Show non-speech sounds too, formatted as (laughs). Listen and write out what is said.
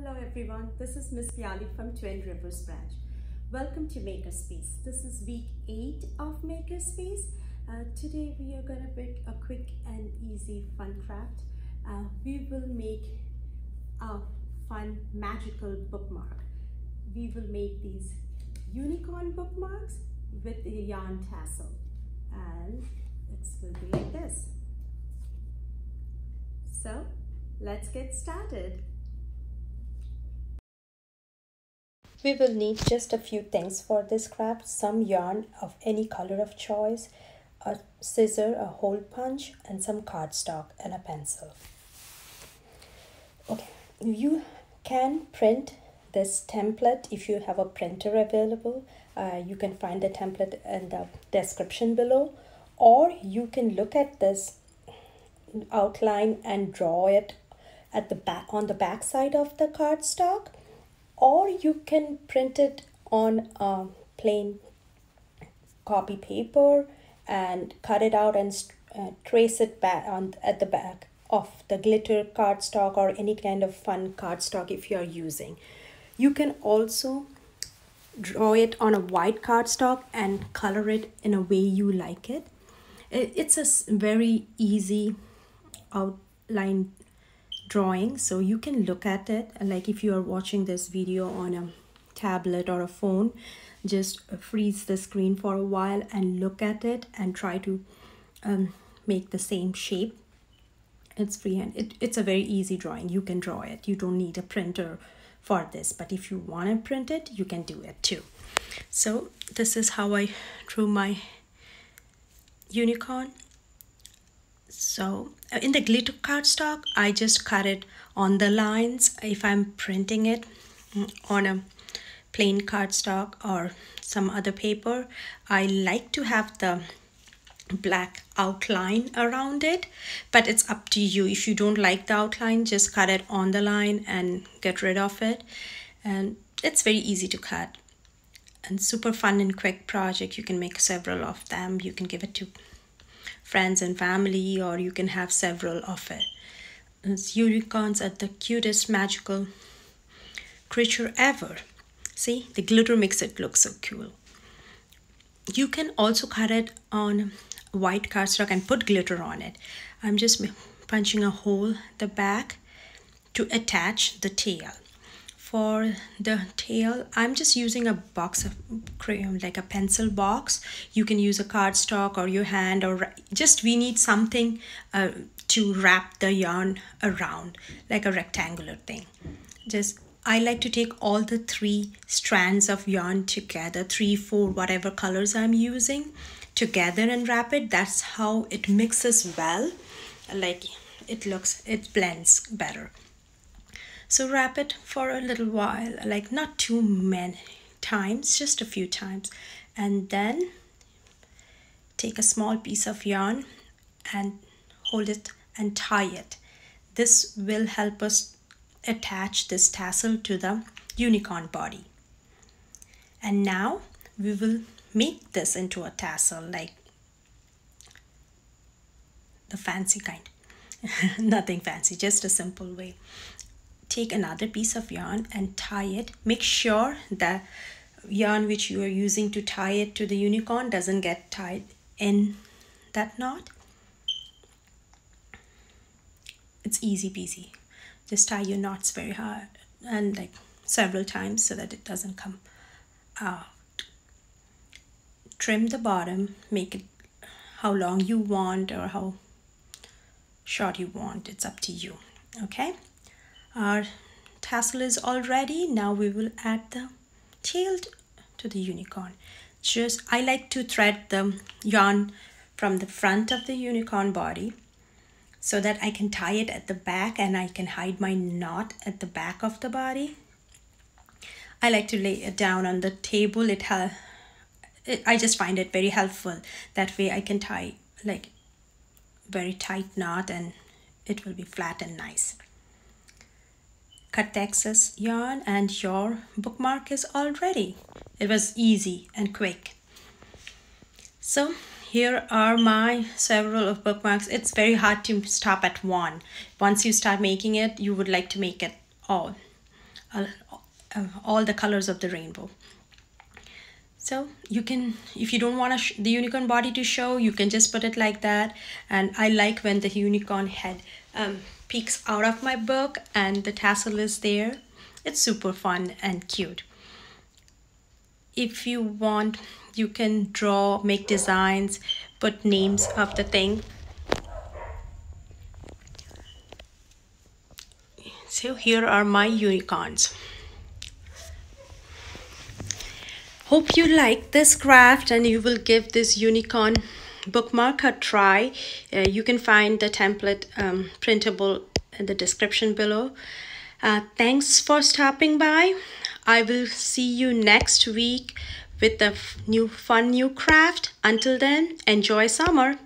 Hello everyone, this is Miss Piali from Twin Rivers branch. Welcome to Makerspace. This is week 8 of Makerspace. Uh, today we are going to make a quick and easy fun craft. Uh, we will make a fun magical bookmark. We will make these unicorn bookmarks with a yarn tassel and it will be like this. So let's get started. We will need just a few things for this craft. Some yarn of any color of choice, a scissor, a hole punch, and some cardstock and a pencil. Okay, you can print this template if you have a printer available. Uh, you can find the template in the description below or you can look at this outline and draw it at the back on the back side of the cardstock or you can print it on a plain copy paper and cut it out and uh, trace it back on at the back of the glitter cardstock or any kind of fun cardstock if you are using. You can also draw it on a white cardstock and color it in a way you like it. It's a very easy outline drawing so you can look at it. Like if you are watching this video on a tablet or a phone just freeze the screen for a while and look at it and try to um, make the same shape. It's freehand it, it's a very easy drawing. You can draw it. You don't need a printer for this but if you want to print it you can do it too. So this is how I drew my unicorn so uh, in the glitter cardstock I just cut it on the lines if I'm printing it mm, on a plain cardstock or some other paper. I like to have the black outline around it but it's up to you. If you don't like the outline just cut it on the line and get rid of it. And it's very easy to cut. And super fun and quick project. You can make several of them. You can give it to friends and family or you can have several of it. Unicorns are the cutest magical creature ever. See the glitter makes it look so cool. You can also cut it on white cardstock and put glitter on it. I'm just punching a hole the back to attach the tail for the tail i'm just using a box of crayon like a pencil box you can use a cardstock or your hand or just we need something uh, to wrap the yarn around like a rectangular thing just I like to take all the three strands of yarn together, three, four, whatever colors I'm using together and wrap it. That's how it mixes well. Like it looks, it blends better. So wrap it for a little while, like not too many times, just a few times. And then take a small piece of yarn and hold it and tie it. This will help us attach this tassel to the unicorn body. And now we will make this into a tassel like the fancy kind. (laughs) Nothing fancy, just a simple way take another piece of yarn and tie it. Make sure the yarn which you are using to tie it to the unicorn doesn't get tied in that knot. It's easy peasy. Just tie your knots very hard and like several times so that it doesn't come out. Trim the bottom. Make it how long you want or how short you want. It's up to you. Okay our tassel is all ready. Now we will add the tail to the unicorn. Just I like to thread the yarn from the front of the unicorn body so that I can tie it at the back and I can hide my knot at the back of the body. I like to lay it down on the table. It, has I just find it very helpful. That way I can tie like very tight knot and it will be flat and nice cut the excess yarn and your bookmark is all ready. It was easy and quick. So here are my several of bookmarks. It's very hard to stop at one. Once you start making it, you would like to make it all. uh, all the colors of the rainbow so you can if you don't want the unicorn body to show you can just put it like that. And I like when the unicorn head um, peeks out of my book and the tassel is there. It's super fun and cute. If you want you can draw make designs put names of the thing. So here are my unicorns hope you like this craft and you will give this unicorn bookmark a try. Uh, you can find the template um, printable in the description below. Uh, thanks for stopping by. I will see you next week with a new fun new craft. Until then enjoy summer